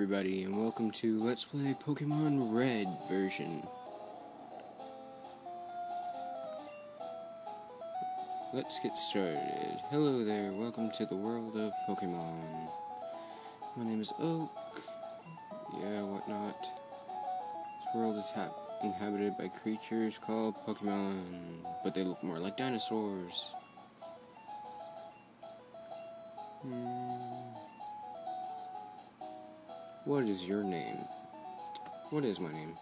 Everybody, and welcome to Let's Play Pokemon Red version. Let's get started. Hello there, welcome to the world of Pokemon. My name is Oak. Yeah, whatnot. This world is ha inhabited by creatures called Pokemon, but they look more like dinosaurs. Hmm. What is your name? What is my name?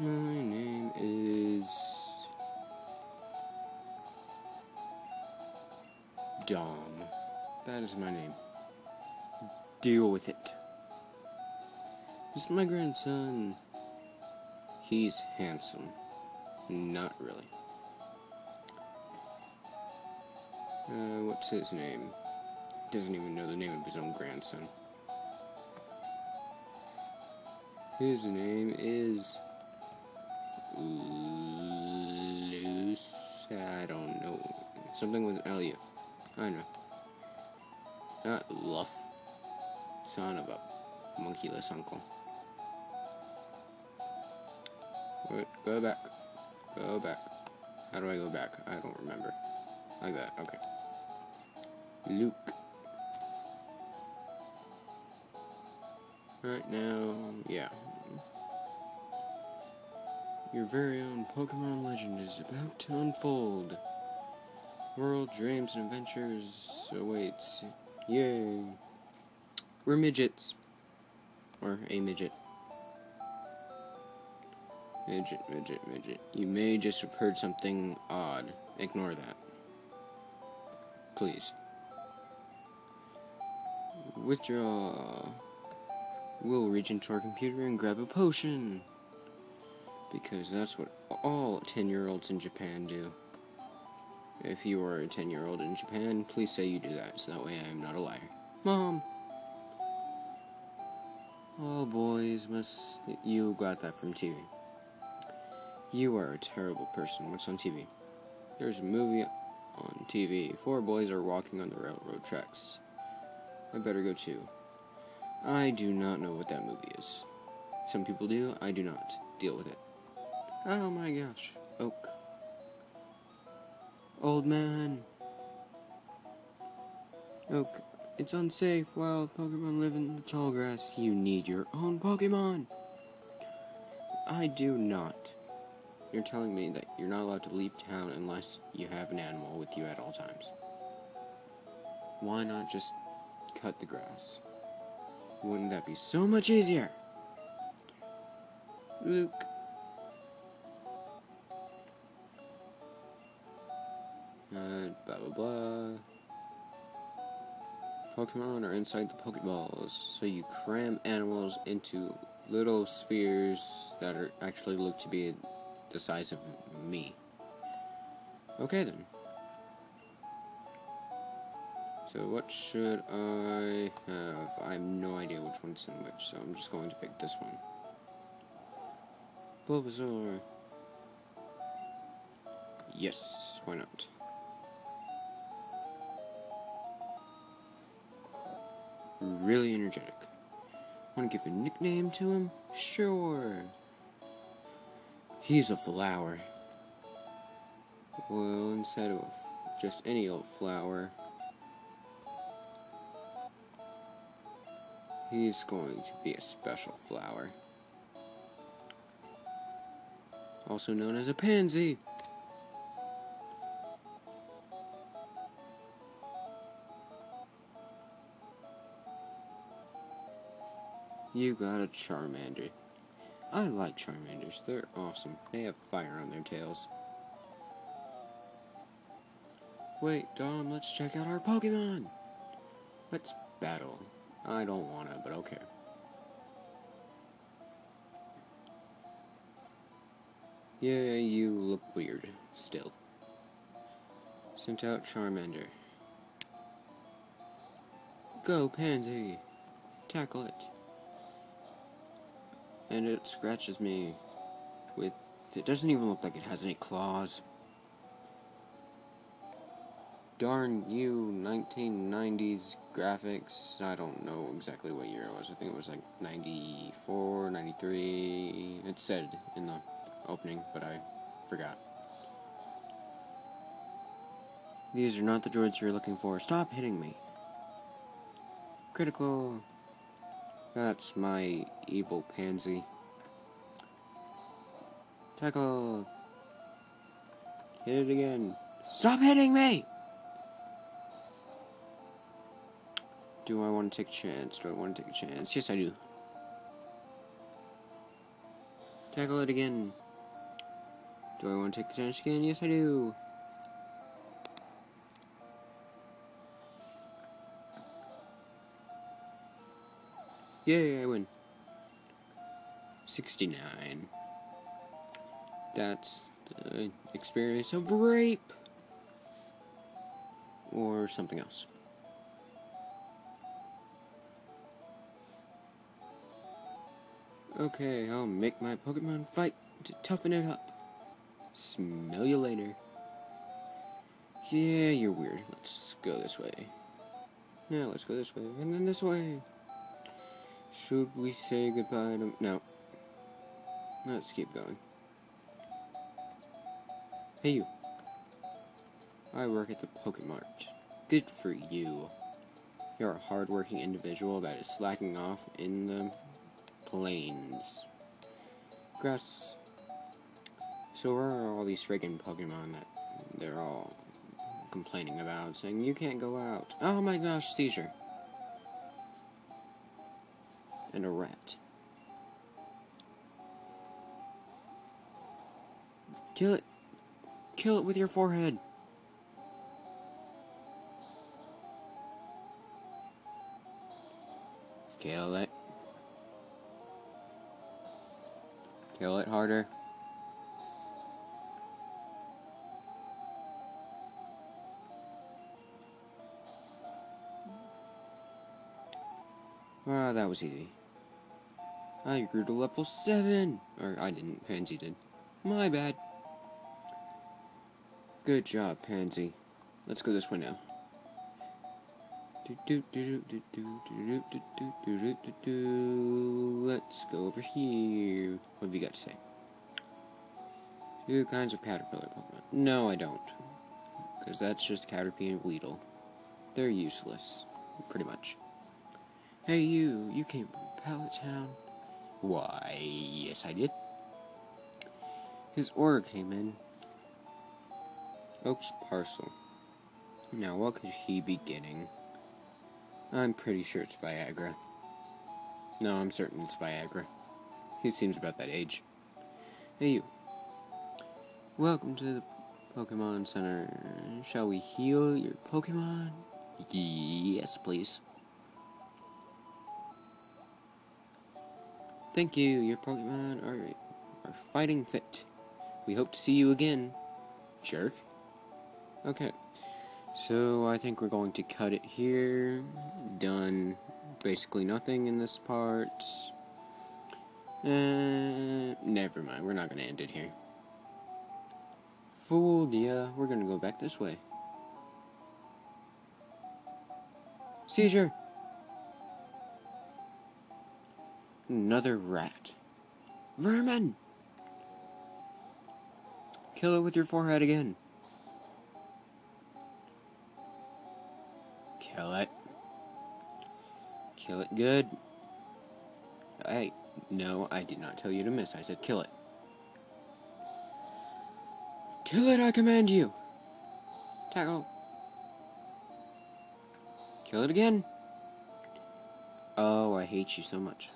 My name is. Dom. That is my name. Deal with it. This is my grandson. He's handsome. Not really. Uh, what's his name? Doesn't even know the name of his own grandson. His name is Luce. I don't know. Something with an L-U. I know. Not Luff. Son of a monkeyless uncle. Wait, go back. Go back. How do I go back? I don't remember. Like that. Okay. Luke. Right now, yeah. Your very own Pokemon legend is about to unfold. World dreams and adventures awaits. Yay. We're midgets. Or a midget. Midget, midget, midget. You may just have heard something odd. Ignore that. Please. Withdraw. We'll reach into our computer and grab a potion. Because that's what all 10 year olds in Japan do. If you are a 10 year old in Japan, please say you do that so that way I am not a liar. Mom! All boys must. You got that from TV. You are a terrible person. What's on TV? There's a movie on TV. Four boys are walking on the railroad tracks. I better go too. I do not know what that movie is. Some people do, I do not. Deal with it. Oh my gosh. Oak. Old man. Oak. It's unsafe. Wild Pokemon live in the tall grass. You need your own Pokemon. I do not. You're telling me that you're not allowed to leave town unless you have an animal with you at all times. Why not just cut the grass? Wouldn't that be so much easier? Luke. Uh, blah blah blah. Pokemon are inside the Pokeballs, so you cram animals into little spheres that are actually look to be the size of me. Okay then. So what should I have? I have no idea which one's in which, so I'm just going to pick this one. Bulbasaur. Yes, why not? Really energetic. Want to give a nickname to him? Sure. He's a flower. Well, instead of just any old flower, he's going to be a special flower. Also known as a pansy. You got a Charmander. I like Charmanders. They're awesome. They have fire on their tails. Wait, Dom, let's check out our Pokemon. Let's battle. I don't wanna, but okay. Yeah, you look weird, still. Sent out Charmander. Go, Pansy! Tackle it and it scratches me with it doesn't even look like it has any claws darn you 1990s graphics. I don't know exactly what year it was. I think it was like 94, 93. It said in the opening, but I forgot. These are not the droids you're looking for. Stop hitting me. Critical. That's my evil pansy. Tackle. Hit it again. Stop hitting me! Do I want to take a chance? Do I want to take a chance? Yes, I do. Tackle it again. Do I want to take the chance again? Yes, I do. Yay, I win. 69. That's the experience of rape. Or something else. Okay, I'll make my Pokemon fight to toughen it up. Smell you later. Yeah, you're weird. Let's go this way. Yeah, let's go this way. And then this way. Should we say goodbye to... No. Let's keep going. Hey you. I work at the Pokemart. Good for you. You're a hardworking individual that is slacking off in the plains. Grass. So where are all these friggin' Pokemon that they're all complaining about, saying you can't go out? Oh my gosh, seizure. And a rat. Kill it. Kill it with your forehead. Kill it. Kill it harder. Ah, that was easy. I grew to level 7! Or, I didn't, Pansy did. My bad. Good job, Pansy. Let's go this way now. Let's go over here. What have you got to say? Two kinds of caterpillar Pokemon. No, I don't. Because that's just Caterpie and Weedle. They're useless. Pretty much. Hey, you. You came from Pallet Town. Why, yes, I did. His order came in. Oak's parcel. Now, what could he be getting? I'm pretty sure it's Viagra. No, I'm certain it's Viagra. He seems about that age. Hey, you. Welcome to the Pokemon Center. Shall we heal your Pokemon? Yes, please. Thank you. Your Pokemon are, are fighting fit. We hope to see you again. Jerk. Okay. So I think we're going to cut it here. Done basically nothing in this part. Uh, never mind, we're not going to end it here. Fooled yeah, we're going to go back this way. Seizure! Another rat. Vermin! Kill it with your forehead again. Kill it. Kill it good. Hey, no, I did not tell you to miss. I said kill it. Kill it, I command you. Tackle. Kill it again. Oh, I hate you so much.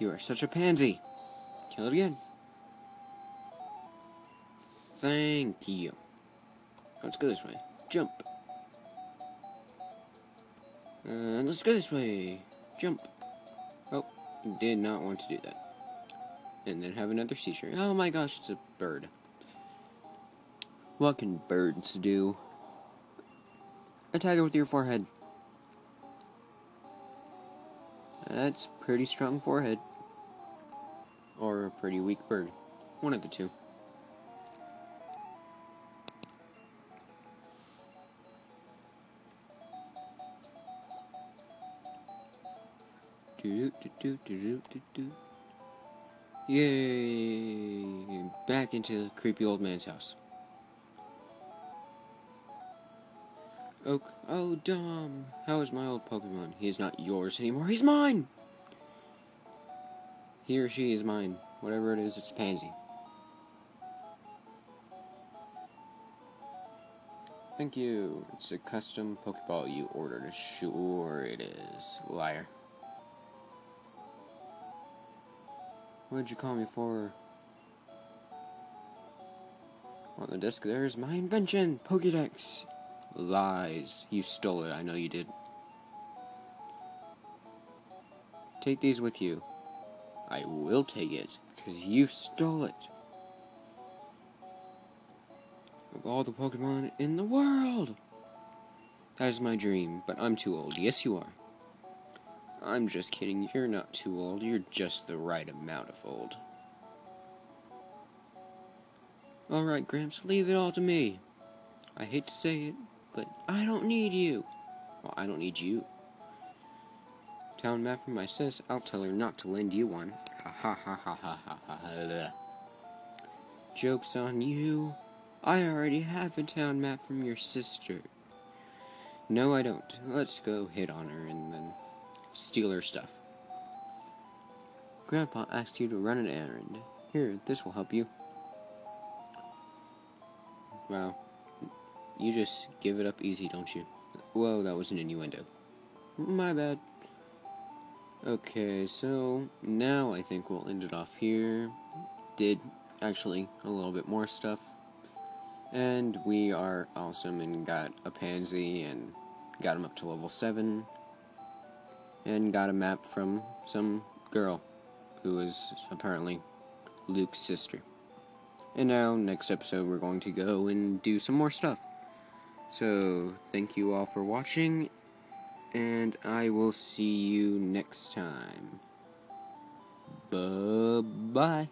You are such a pansy. Kill it again. Thank you. Let's go this way. Jump. Uh, let's go this way. Jump. Oh, did not want to do that. And then have another seizure. Oh my gosh, it's a bird. What can birds do? Attack it with your forehead. That's pretty strong forehead. Or a pretty weak bird. One of the two. Yay! Back into the creepy old man's house. Oak, oh Dom, how is my old Pokemon? He is not yours anymore, he's mine! He or she is mine. Whatever it is, it's Pansy. Thank you. It's a custom Pokeball you ordered. Sure it is. Liar. What'd you call me for? On the desk there's my invention, Pokédex. Lies. You stole it, I know you did. Take these with you. I will take it, because you stole it. Of all the Pokemon in the world! That is my dream, but I'm too old. Yes, you are. I'm just kidding. You're not too old. You're just the right amount of old. Alright, Gramps, leave it all to me. I hate to say it, but I don't need you. Well, I don't need you. Town map from my sis, I'll tell her not to lend you one. Ha ha ha ha ha ha ha ha. Joke's on you. I already have a town map from your sister. No, I don't. Let's go hit on her and then steal her stuff. Grandpa asked you to run an errand. Here, this will help you. Wow. You just give it up easy, don't you? Whoa, that was an innuendo. My bad. Okay, so now I think we'll end it off here. Did actually a little bit more stuff. And we are awesome and got a pansy and got him up to level 7 and got a map from some girl who was apparently Luke's sister. And now, next episode, we're going to go and do some more stuff. So, thank you all for watching, and I will see you next time. Bye bye.